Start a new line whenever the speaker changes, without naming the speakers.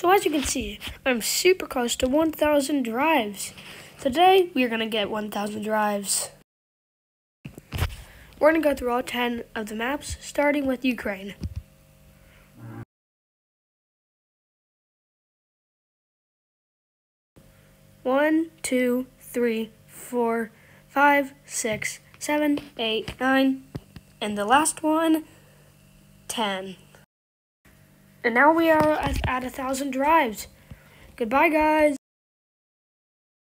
So as you can see, I'm super close to 1,000 drives. Today, we are going to get 1,000 drives. We're going to go through all 10 of the maps, starting with Ukraine. One, two, three, four, five, six, seven, eight, nine, and the last one, ten. And now we are at, a thousand drives. Goodbye, guys.